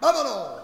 ¡Vámonos!